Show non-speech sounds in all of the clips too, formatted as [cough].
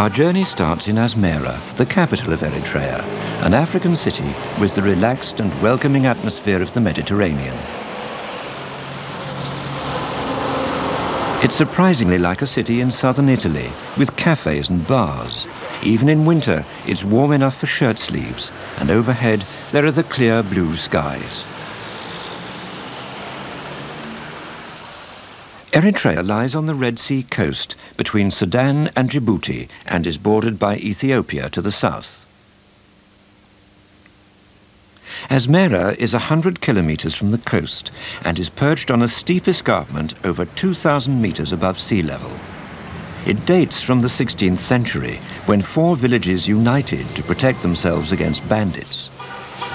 Our journey starts in Asmera, the capital of Eritrea, an African city with the relaxed and welcoming atmosphere of the Mediterranean. It's surprisingly like a city in southern Italy, with cafes and bars. Even in winter, it's warm enough for shirt sleeves, and overhead there are the clear blue skies. Eritrea lies on the Red Sea coast between Sudan and Djibouti and is bordered by Ethiopia to the south. Asmera is 100 kilometers from the coast and is perched on a steep escarpment over 2,000 meters above sea level. It dates from the 16th century when four villages united to protect themselves against bandits.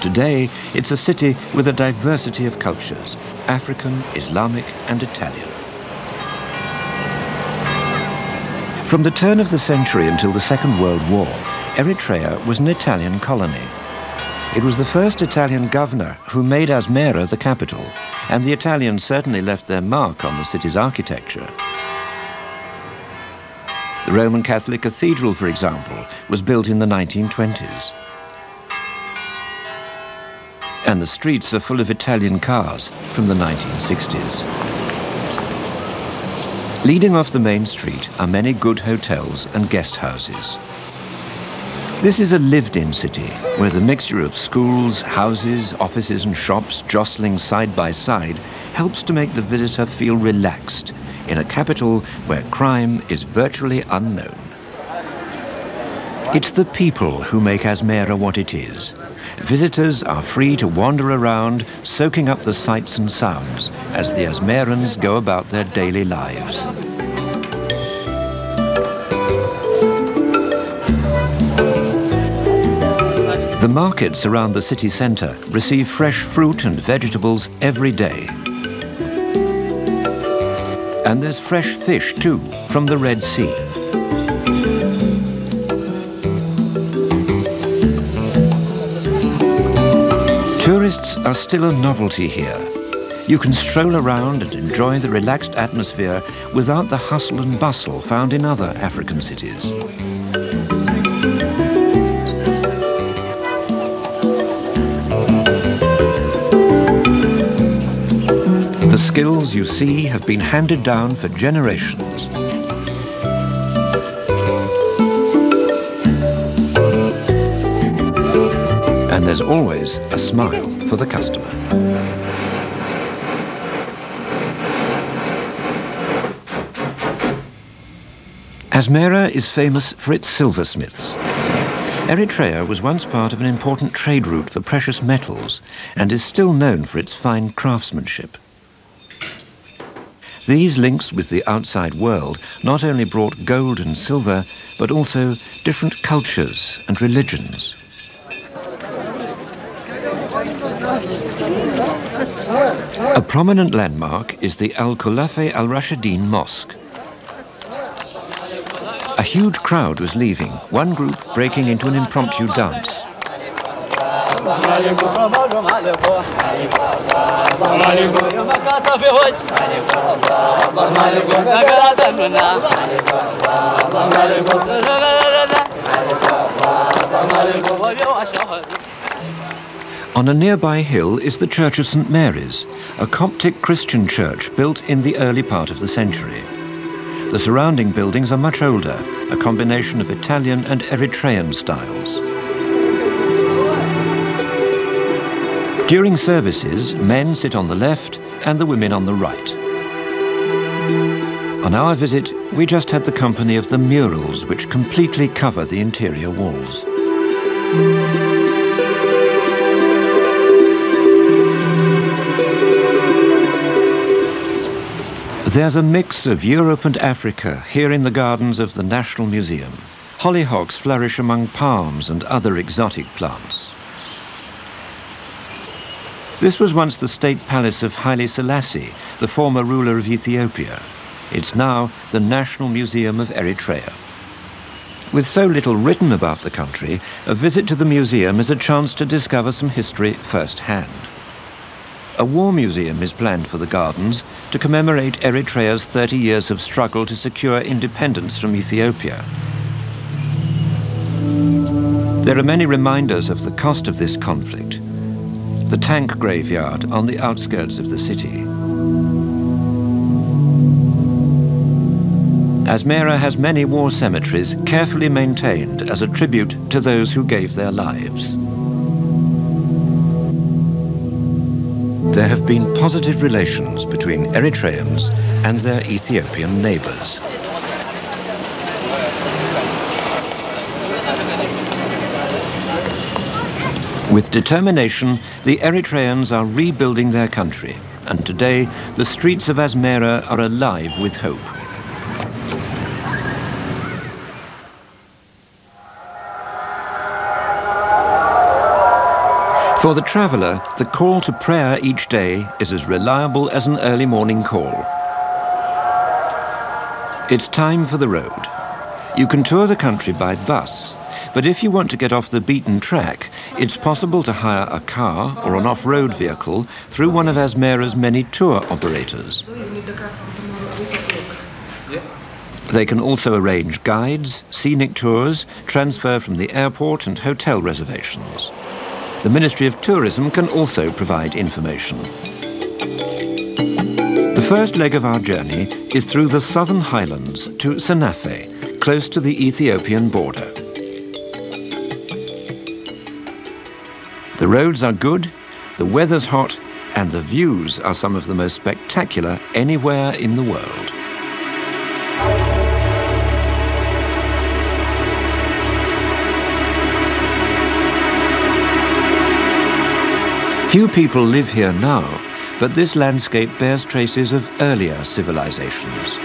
Today, it's a city with a diversity of cultures, African, Islamic and Italian. From the turn of the century until the Second World War, Eritrea was an Italian colony. It was the first Italian governor who made Asmera the capital, and the Italians certainly left their mark on the city's architecture. The Roman Catholic Cathedral, for example, was built in the 1920s. And the streets are full of Italian cars from the 1960s. Leading off the main street are many good hotels and guest houses. This is a lived-in city where the mixture of schools, houses, offices and shops jostling side by side helps to make the visitor feel relaxed in a capital where crime is virtually unknown. It's the people who make Asmera what it is, Visitors are free to wander around, soaking up the sights and sounds as the Asmerans go about their daily lives. The markets around the city centre receive fresh fruit and vegetables every day. And there's fresh fish too from the Red Sea. Tourists are still a novelty here. You can stroll around and enjoy the relaxed atmosphere without the hustle and bustle found in other African cities. The skills you see have been handed down for generations. There's always a smile for the customer. Asmera is famous for its silversmiths. Eritrea was once part of an important trade route for precious metals and is still known for its fine craftsmanship. These links with the outside world not only brought gold and silver, but also different cultures and religions. A prominent landmark is the Al Khulafa Al Rashidin Mosque. A huge crowd was leaving, one group breaking into an impromptu dance. [laughs] On a nearby hill is the Church of St Mary's, a Coptic Christian church built in the early part of the century. The surrounding buildings are much older, a combination of Italian and Eritrean styles. During services, men sit on the left and the women on the right. On our visit, we just had the company of the murals which completely cover the interior walls. There's a mix of Europe and Africa here in the gardens of the National Museum. Hollyhocks flourish among palms and other exotic plants. This was once the state palace of Haile Selassie, the former ruler of Ethiopia. It's now the National Museum of Eritrea. With so little written about the country, a visit to the museum is a chance to discover some history firsthand. A war museum is planned for the gardens to commemorate Eritrea's 30 years of struggle to secure independence from Ethiopia. There are many reminders of the cost of this conflict. The tank graveyard on the outskirts of the city. Asmera has many war cemeteries carefully maintained as a tribute to those who gave their lives. There have been positive relations between Eritreans and their Ethiopian neighbors. With determination, the Eritreans are rebuilding their country, and today the streets of Asmera are alive with hope. For the traveller, the call to prayer each day is as reliable as an early morning call. It's time for the road. You can tour the country by bus, but if you want to get off the beaten track, it's possible to hire a car or an off-road vehicle through one of Asmera's many tour operators. They can also arrange guides, scenic tours, transfer from the airport and hotel reservations. The Ministry of Tourism can also provide information. The first leg of our journey is through the southern highlands to Senafe, close to the Ethiopian border. The roads are good, the weather's hot, and the views are some of the most spectacular anywhere in the world. Few people live here now, but this landscape bears traces of earlier civilizations.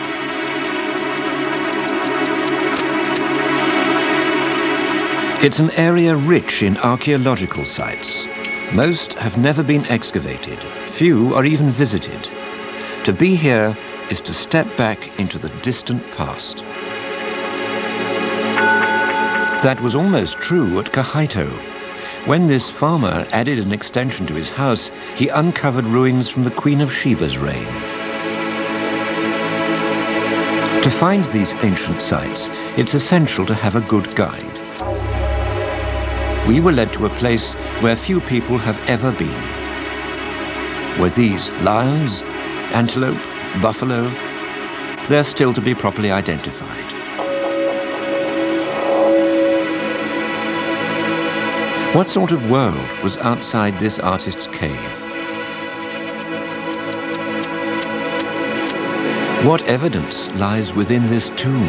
It's an area rich in archaeological sites. Most have never been excavated. Few are even visited. To be here is to step back into the distant past. That was almost true at Kahaito, when this farmer added an extension to his house, he uncovered ruins from the Queen of Sheba's reign. To find these ancient sites, it's essential to have a good guide. We were led to a place where few people have ever been. Were these lions, antelope, buffalo? They're still to be properly identified. What sort of world was outside this artist's cave? What evidence lies within this tomb?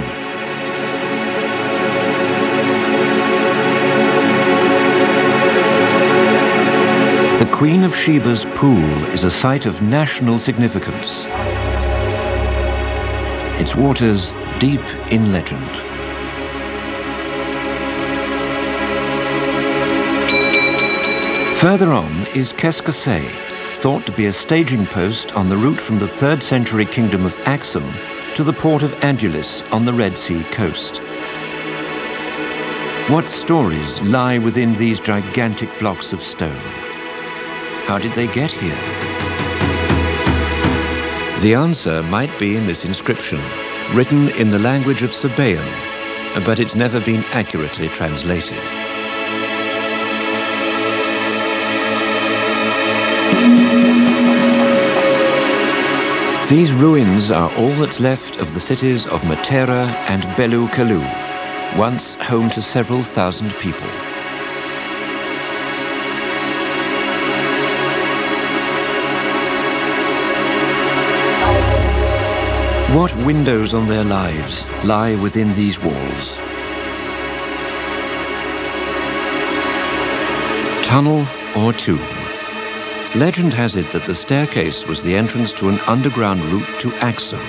The Queen of Sheba's pool is a site of national significance. Its waters deep in legend. Further on is Keskose, thought to be a staging post on the route from the 3rd century kingdom of Axum to the port of Adulis on the Red Sea coast. What stories lie within these gigantic blocks of stone? How did they get here? The answer might be in this inscription, written in the language of Sabaean, but it's never been accurately translated. These ruins are all that's left of the cities of Matera and Belu Kalu, once home to several thousand people. What windows on their lives lie within these walls? Tunnel or tomb? Legend has it that the staircase was the entrance to an underground route to Axum.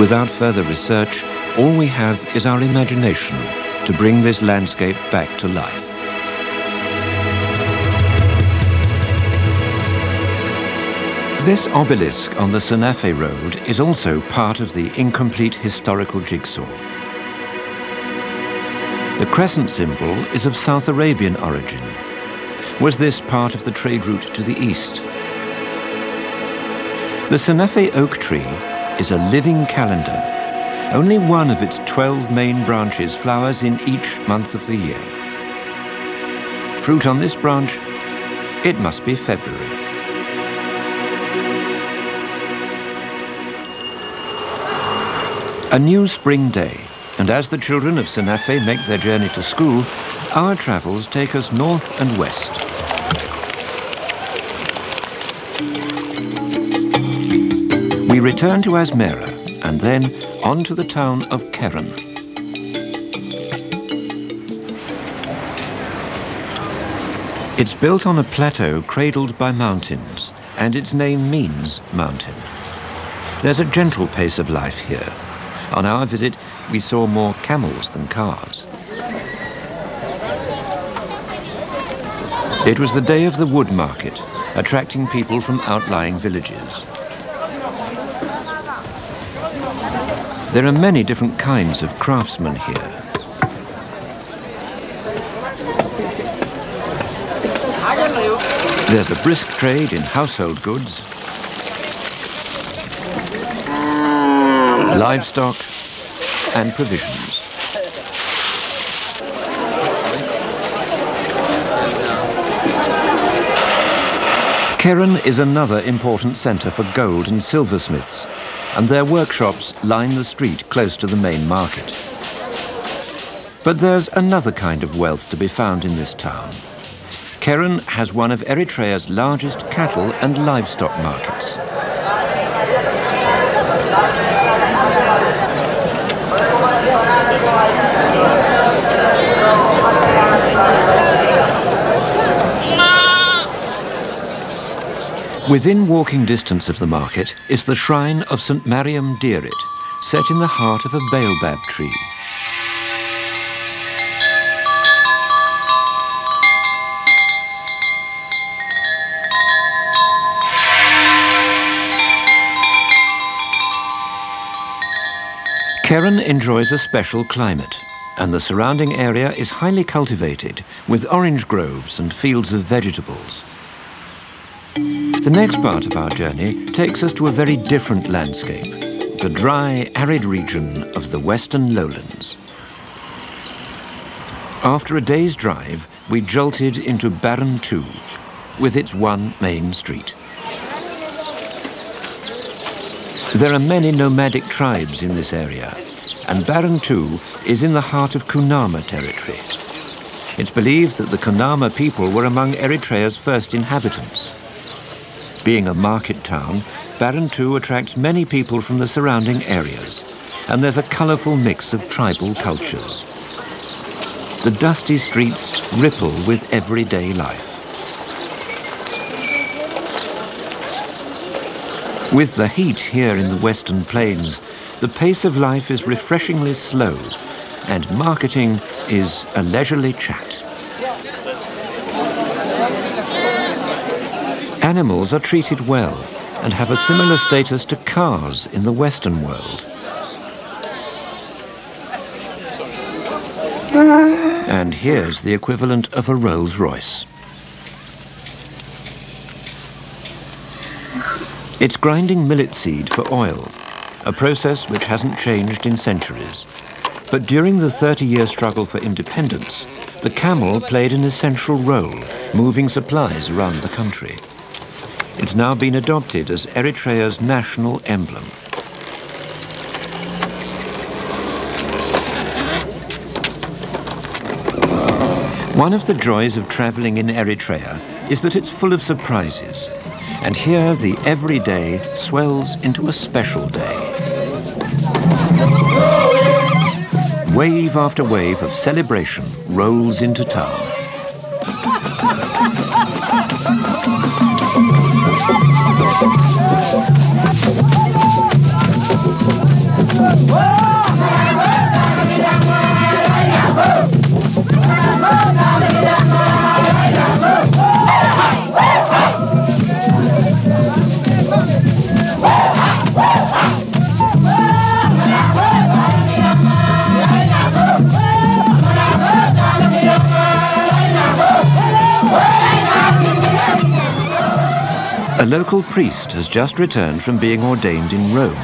Without further research, all we have is our imagination to bring this landscape back to life. This obelisk on the Senafe Road is also part of the incomplete historical jigsaw. The crescent symbol is of South Arabian origin. Was this part of the trade route to the east? The Senafe oak tree is a living calendar. Only one of its 12 main branches flowers in each month of the year. Fruit on this branch? It must be February. A new spring day, and as the children of Senafe make their journey to school, our travels take us north and west. We return to Asmera, and then on to the town of Keren. It's built on a plateau cradled by mountains, and its name means mountain. There's a gentle pace of life here, on our visit, we saw more camels than cars. It was the day of the wood market, attracting people from outlying villages. There are many different kinds of craftsmen here. There's a brisk trade in household goods, livestock and provisions. Keren is another important centre for gold and silversmiths, and their workshops line the street close to the main market. But there's another kind of wealth to be found in this town. Keren has one of Eritrea's largest cattle and livestock markets. Within walking distance of the market is the shrine of St. Mariam Dirit, set in the heart of a baobab tree. Keren enjoys a special climate, and the surrounding area is highly cultivated, with orange groves and fields of vegetables. The next part of our journey takes us to a very different landscape, the dry, arid region of the western lowlands. After a day's drive, we jolted into Barentu, with its one main street. There are many nomadic tribes in this area, and Barentu is in the heart of Kunama territory. It's believed that the Kunama people were among Eritrea's first inhabitants. Being a market town, Barentu attracts many people from the surrounding areas, and there's a colourful mix of tribal cultures. The dusty streets ripple with everyday life. With the heat here in the western plains, the pace of life is refreshingly slow, and marketing is a leisurely chat. Animals are treated well and have a similar status to cars in the Western world. And here's the equivalent of a Rolls Royce. It's grinding millet seed for oil, a process which hasn't changed in centuries. But during the 30-year struggle for independence, the camel played an essential role, moving supplies around the country. It's now been adopted as Eritrea's national emblem. One of the joys of traveling in Eritrea is that it's full of surprises. And here the everyday swells into a special day. Wave after wave of celebration rolls into town. A local priest has just returned from being ordained in Rome.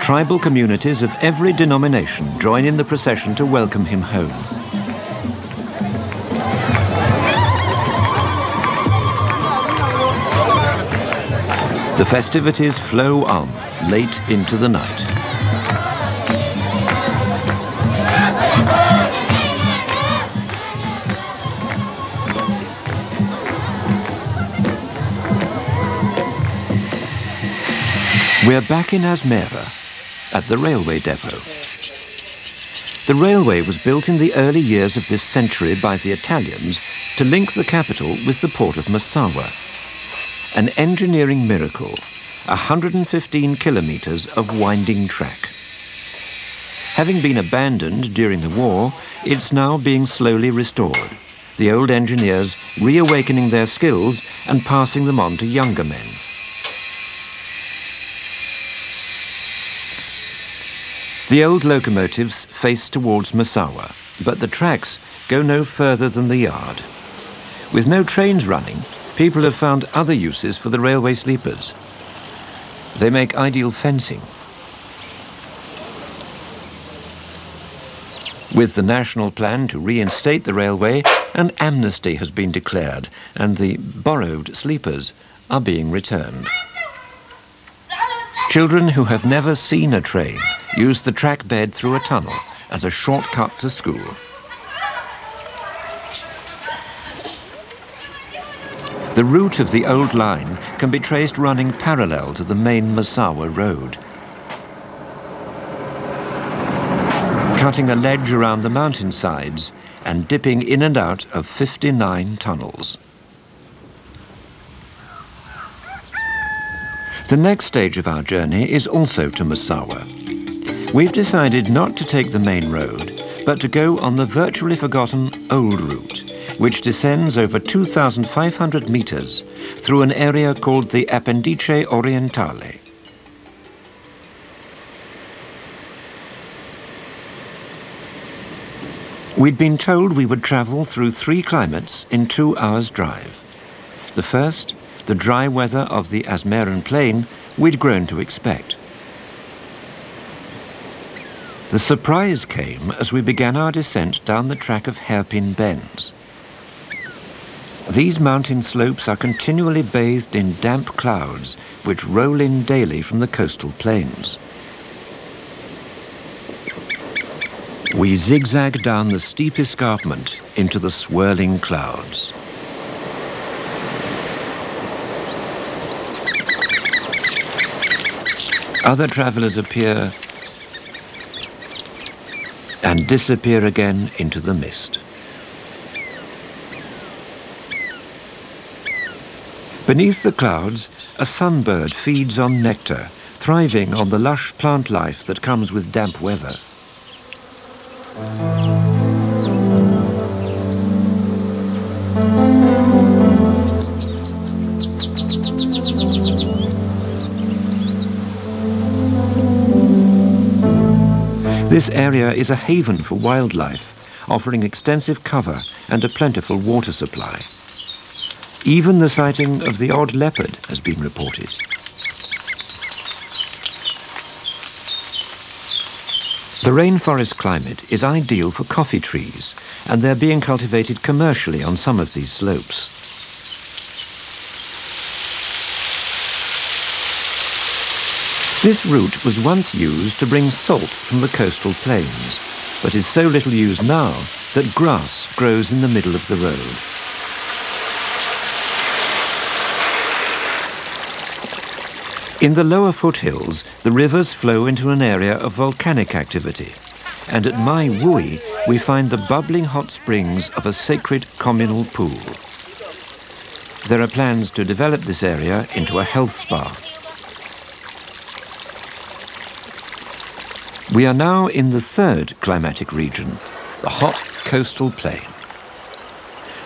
Tribal communities of every denomination join in the procession to welcome him home. The festivities flow on late into the night. We're back in Asmera, at the railway depot. The railway was built in the early years of this century by the Italians to link the capital with the port of Massawa. An engineering miracle, 115 kilometers of winding track. Having been abandoned during the war, it's now being slowly restored, the old engineers reawakening their skills and passing them on to younger men. The old locomotives face towards Massawa, but the tracks go no further than the yard. With no trains running, people have found other uses for the railway sleepers. They make ideal fencing. With the national plan to reinstate the railway, an amnesty has been declared and the borrowed sleepers are being returned. Children who have never seen a train use the track bed through a tunnel as a shortcut to school. The route of the old line can be traced running parallel to the main Massawa road. Cutting a ledge around the mountainsides and dipping in and out of 59 tunnels. The next stage of our journey is also to Massawa. We've decided not to take the main road, but to go on the virtually forgotten old route, which descends over 2,500 meters through an area called the Appendice Orientale. We'd been told we would travel through three climates in two hours' drive. The first, the dry weather of the Asmeran plain we'd grown to expect. The surprise came as we began our descent down the track of hairpin bends. These mountain slopes are continually bathed in damp clouds which roll in daily from the coastal plains. We zigzag down the steep escarpment into the swirling clouds. Other travelers appear and disappear again into the mist. Beneath the clouds, a sunbird feeds on nectar, thriving on the lush plant life that comes with damp weather. This area is a haven for wildlife, offering extensive cover and a plentiful water supply. Even the sighting of the odd leopard has been reported. The rainforest climate is ideal for coffee trees, and they're being cultivated commercially on some of these slopes. This route was once used to bring salt from the coastal plains, but is so little used now that grass grows in the middle of the road. In the lower foothills, the rivers flow into an area of volcanic activity. And at Mai Wui, we find the bubbling hot springs of a sacred communal pool. There are plans to develop this area into a health spa. We are now in the third climatic region, the hot coastal plain.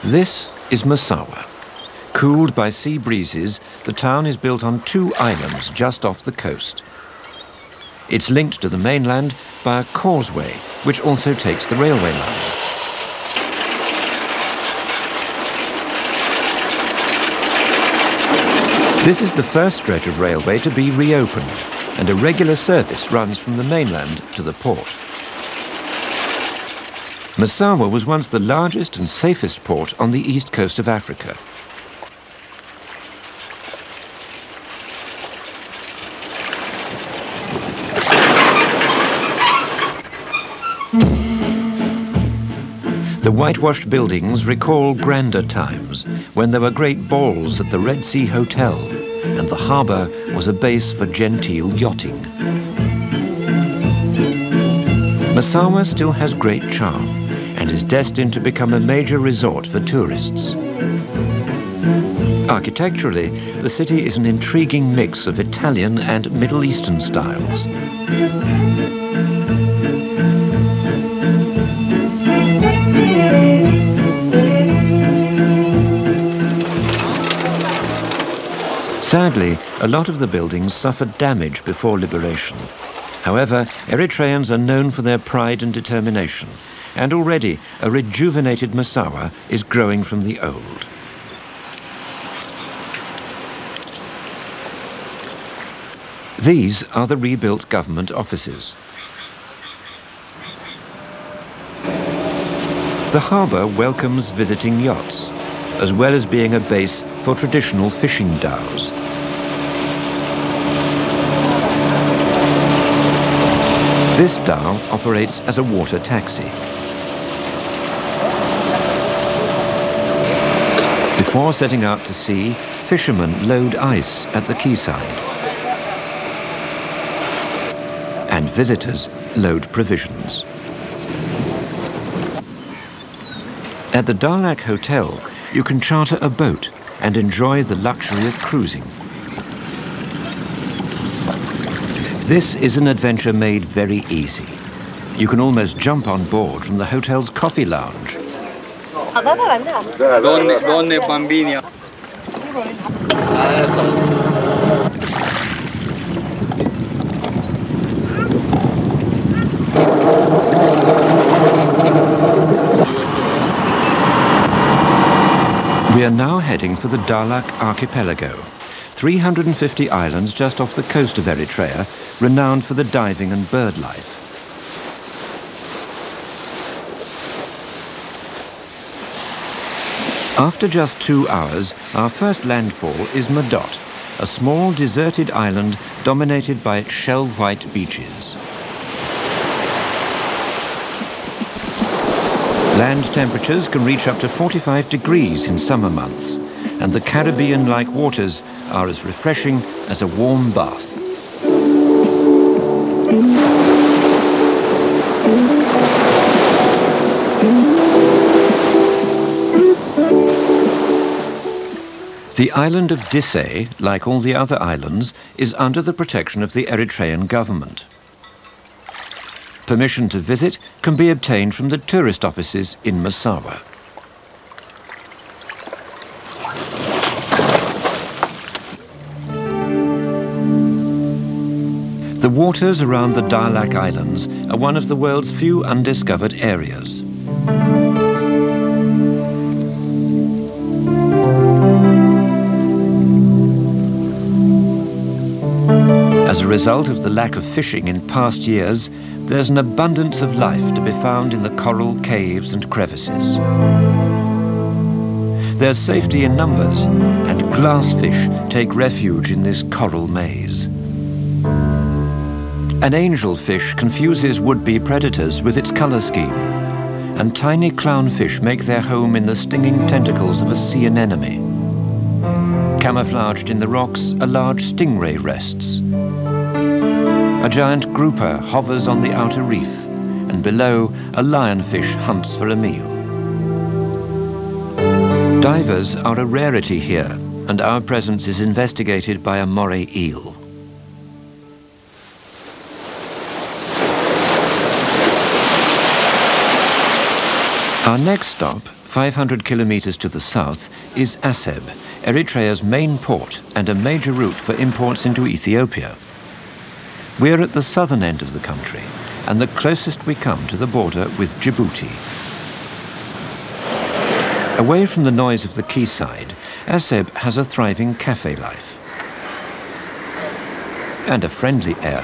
This is Massawa. Cooled by sea breezes, the town is built on two islands just off the coast. It's linked to the mainland by a causeway, which also takes the railway line. This is the first stretch of railway to be reopened, and a regular service runs from the mainland to the port. Massawa was once the largest and safest port on the east coast of Africa. The whitewashed buildings recall grander times when there were great balls at the Red Sea Hotel the harbour was a base for genteel yachting. Massawa still has great charm and is destined to become a major resort for tourists. Architecturally, the city is an intriguing mix of Italian and Middle Eastern styles. Sadly, a lot of the buildings suffered damage before liberation. However, Eritreans are known for their pride and determination, and already a rejuvenated Massawa is growing from the old. These are the rebuilt government offices. The harbour welcomes visiting yachts, as well as being a base for traditional fishing dhows. This dhow operates as a water taxi. Before setting out to sea, fishermen load ice at the quayside. And visitors load provisions. At the Dahlak Hotel, you can charter a boat and enjoy the luxury of cruising. This is an adventure made very easy. You can almost jump on board from the hotel's coffee lounge. Donne, donne bambini. We are now heading for the Dahlak archipelago, 350 islands just off the coast of Eritrea, renowned for the diving and bird life. After just two hours, our first landfall is Madot, a small deserted island dominated by its shell-white beaches. Land temperatures can reach up to 45 degrees in summer months, and the Caribbean-like waters are as refreshing as a warm bath. The island of Disse, like all the other islands, is under the protection of the Eritrean government. Permission to visit can be obtained from the tourist offices in Massawa. The waters around the Dahlak Islands are one of the world's few undiscovered areas. As a result of the lack of fishing in past years, there's an abundance of life to be found in the coral caves and crevices. There's safety in numbers, and glassfish take refuge in this coral maze. An angelfish confuses would-be predators with its color scheme, and tiny clownfish make their home in the stinging tentacles of a sea anemone. Camouflaged in the rocks, a large stingray rests. A giant grouper hovers on the outer reef, and below, a lionfish hunts for a meal. Divers are a rarity here, and our presence is investigated by a moray eel. Our next stop, 500 kilometers to the south, is Aseb, Eritrea's main port and a major route for imports into Ethiopia. We're at the southern end of the country and the closest we come to the border with Djibouti. Away from the noise of the quayside, Aseb has a thriving cafe life and a friendly air.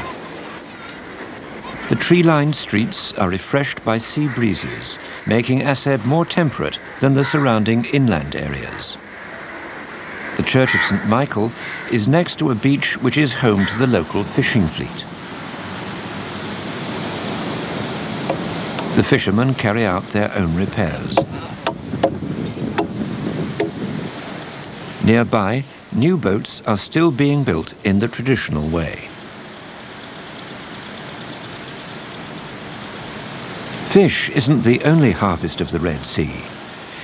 The tree-lined streets are refreshed by sea breezes, making Aseb more temperate than the surrounding inland areas. The Church of St. Michael is next to a beach which is home to the local fishing fleet. The fishermen carry out their own repairs. Nearby, new boats are still being built in the traditional way. Fish isn't the only harvest of the Red Sea.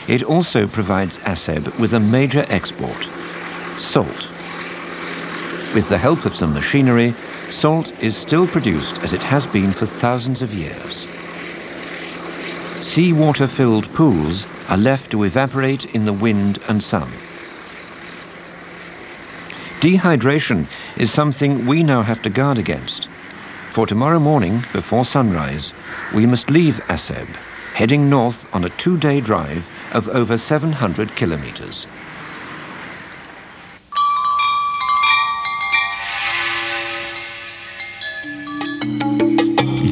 It also provides Aseb with a major export, salt. With the help of some machinery, salt is still produced as it has been for thousands of years. Seawater-filled pools are left to evaporate in the wind and sun. Dehydration is something we now have to guard against. For tomorrow morning, before sunrise, we must leave Aseb, heading north on a two-day drive of over 700 kilometers.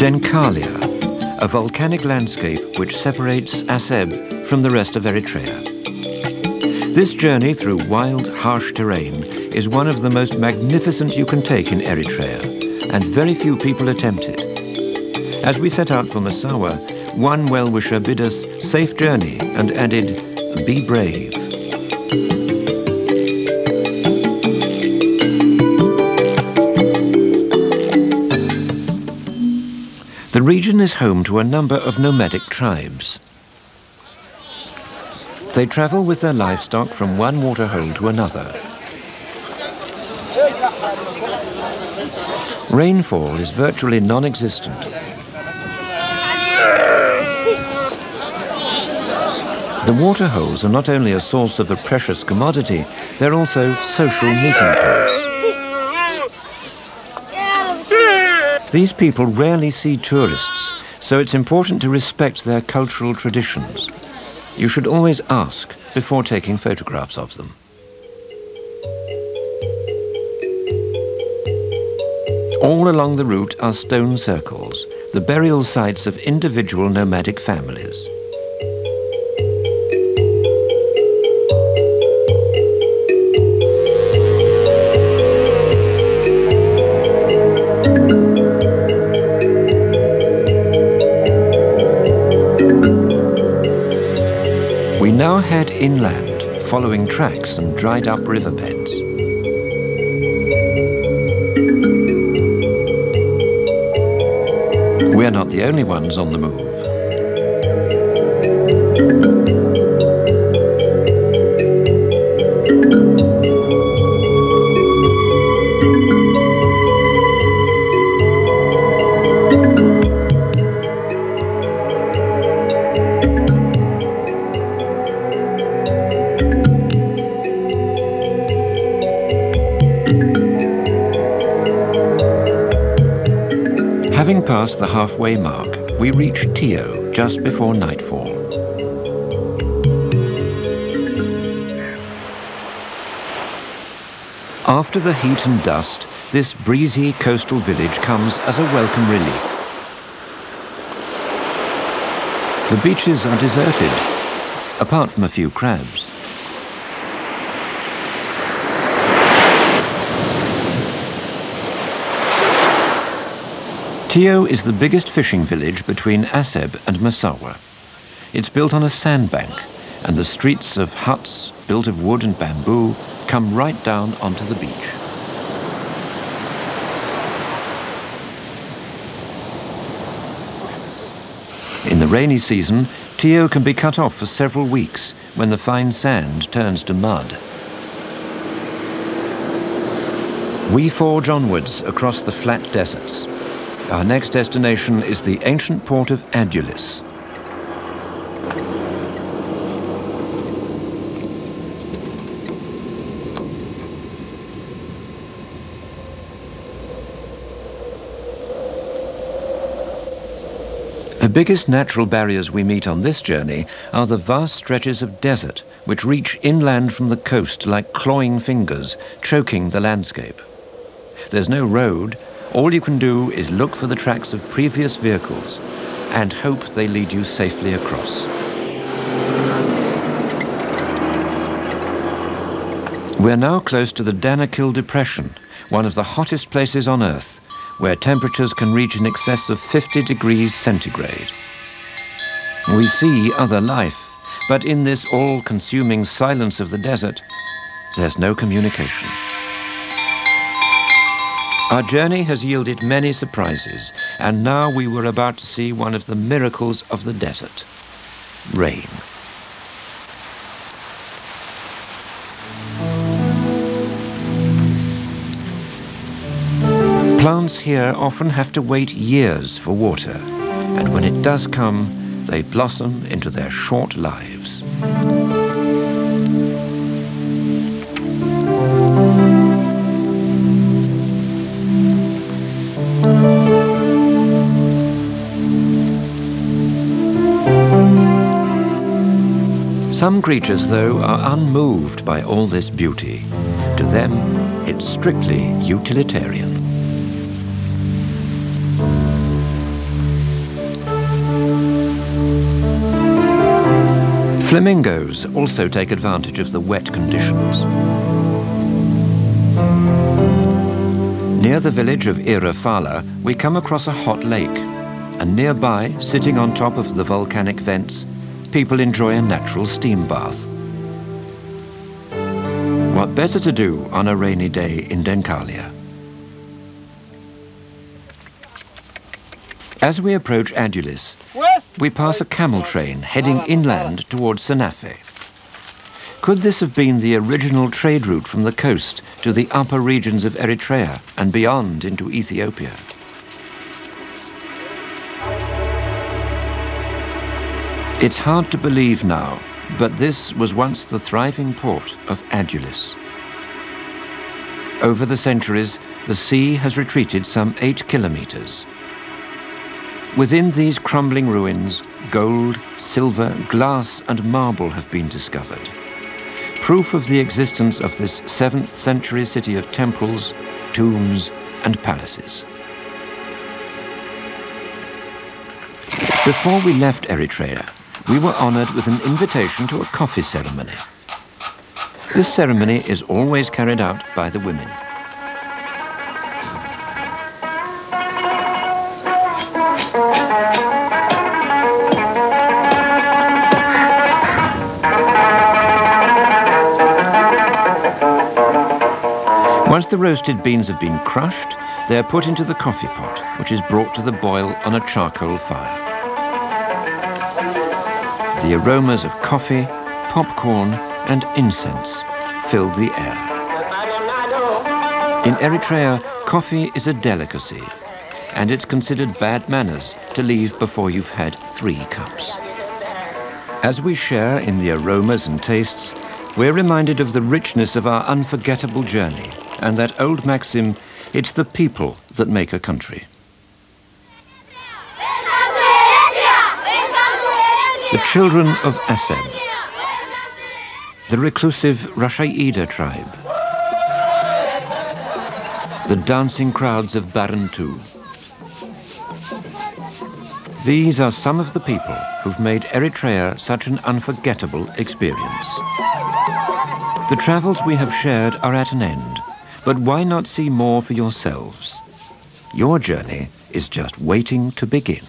Denkalia, a volcanic landscape which separates Aseb from the rest of Eritrea. This journey through wild, harsh terrain is one of the most magnificent you can take in Eritrea and very few people attempt it. As we set out for Massawa, one well-wisher bid us safe journey and added, be brave. The region is home to a number of nomadic tribes. They travel with their livestock from one waterhole to another. Rainfall is virtually non-existent. The waterholes are not only a source of a precious commodity, they're also social meeting points. These people rarely see tourists, so it's important to respect their cultural traditions. You should always ask before taking photographs of them. All along the route are stone circles, the burial sites of individual nomadic families. We now head inland, following tracks and dried up riverbeds. We're not the only ones on the move. Past the halfway mark, we reach Tio just before nightfall. After the heat and dust, this breezy coastal village comes as a welcome relief. The beaches are deserted, apart from a few crabs. Tio is the biggest fishing village between Aseb and Massawa. It's built on a sandbank, and the streets of huts built of wood and bamboo come right down onto the beach. In the rainy season, Tio can be cut off for several weeks when the fine sand turns to mud. We forge onwards across the flat deserts. Our next destination is the ancient port of Adulis. The biggest natural barriers we meet on this journey are the vast stretches of desert which reach inland from the coast like clawing fingers, choking the landscape. There's no road, all you can do is look for the tracks of previous vehicles and hope they lead you safely across. We're now close to the Danakil Depression, one of the hottest places on Earth, where temperatures can reach in excess of 50 degrees centigrade. We see other life, but in this all-consuming silence of the desert, there's no communication. Our journey has yielded many surprises, and now we were about to see one of the miracles of the desert rain. Plants here often have to wait years for water, and when it does come, they blossom into their short lives. Some creatures, though, are unmoved by all this beauty. To them, it's strictly utilitarian. Flamingos also take advantage of the wet conditions. Near the village of Irafala, we come across a hot lake, and nearby, sitting on top of the volcanic vents, people enjoy a natural steam bath. What better to do on a rainy day in Denkalia? As we approach Adulis, we pass a camel train heading inland towards Senafe. Could this have been the original trade route from the coast to the upper regions of Eritrea and beyond into Ethiopia? It's hard to believe now, but this was once the thriving port of Adulis. Over the centuries, the sea has retreated some eight kilometers. Within these crumbling ruins, gold, silver, glass and marble have been discovered. Proof of the existence of this 7th century city of temples, tombs and palaces. Before we left Eritrea, we were honored with an invitation to a coffee ceremony. This ceremony is always carried out by the women. Once the roasted beans have been crushed, they are put into the coffee pot, which is brought to the boil on a charcoal fire. The aromas of coffee, popcorn and incense fill the air. In Eritrea, coffee is a delicacy, and it's considered bad manners to leave before you've had three cups. As we share in the aromas and tastes, we're reminded of the richness of our unforgettable journey and that old maxim, it's the people that make a country. The children of Aseb, the reclusive Rashaida tribe, the dancing crowds of Barentu. These are some of the people who've made Eritrea such an unforgettable experience. The travels we have shared are at an end, but why not see more for yourselves? Your journey is just waiting to begin.